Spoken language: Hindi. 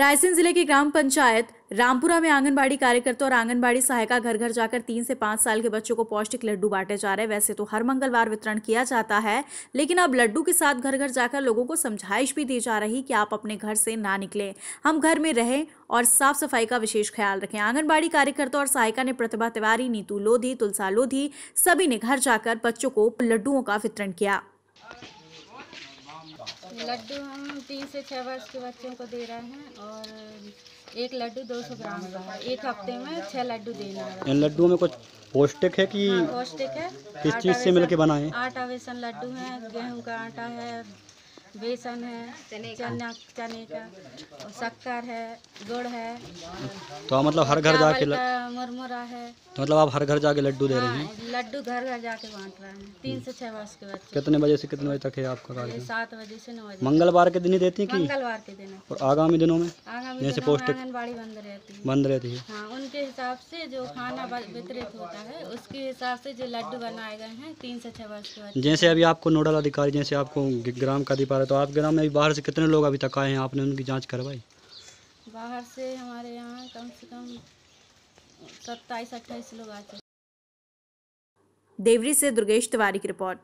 रायसेन ज़िले की ग्राम पंचायत रामपुरा में आंगनबाड़ी कार्यकर्ता और आंगनबाड़ी सहायिका घर घर जाकर तीन से पाँच साल के बच्चों को पौष्टिक लड्डू बांटे जा रहे हैं। वैसे तो हर मंगलवार वितरण किया जाता है, लेकिन अब लड्डू के साथ घर घर जाकर लोगों को समझाइश भी दी जा रही कि आप अपने घर से ना निकलें। हम घर में रहें और साफ़ सफ़ाई का विशेष ख्याल रखें। आंगनबाड़ी कार्यकर्ता और सहायिका ने प्रतिभा तिवारी, नीतू लोधी, तुलसा लोधी, सभी ने घर जाकर बच्चों को लड्डुओं का वितरण किया। लड्डू हम तीन से छः वर्ष के बच्चों को दे रहे हैं और एक लड्डू 200 ग्राम का है। एक हफ़्ते में छः लड्डू देना है। इन लड्डू में कुछ पौष्टिक है कि हाँ, पौष्टिक है। किस चीज़ से मिलके बनाए? हैं? आटा बेसन लड्डू है गेहूँ का आटा है बेसन है चना चने का। और शक्कर है गुड़ है। तो आप मतलब हर घर जाके मुरमुरा है। तो मतलब आप हर घर जाके लड्डू दे रहे हैं? हाँ, लड्डू घर घर जाके बांट रहे हैं। तीन से छह वर्ष के बच्चे। कितने बजे से कितने बजे तक है आपका सात बजे से नौ बजे। मंगलवार के दिन ही देती है कि? मंगलवार के दिन और आगामी दिनों में? आगामी जैसे पौष्टिक- बंद रहती है। बंद रहती है। हाँ उनके हिसाब से जो खाना वितरित होता है उसके हिसाब से जो लड्डू बनाए गए हैं तीन से छः वर्ष के जैसे अभी आपको नोडल अधिकारी जैसे आपको ग्राम का अधिकार है तो आप ग्राम में अभी बाहर से कितने लोग अभी तक आए हैं? आपने उनकी जाँच करवाई? बाहर से हमारे यहाँ कम से कम सत्ताईस अट्ठाईस लोग आते देवरी से दुर्गेश तिवारी की रिपोर्ट।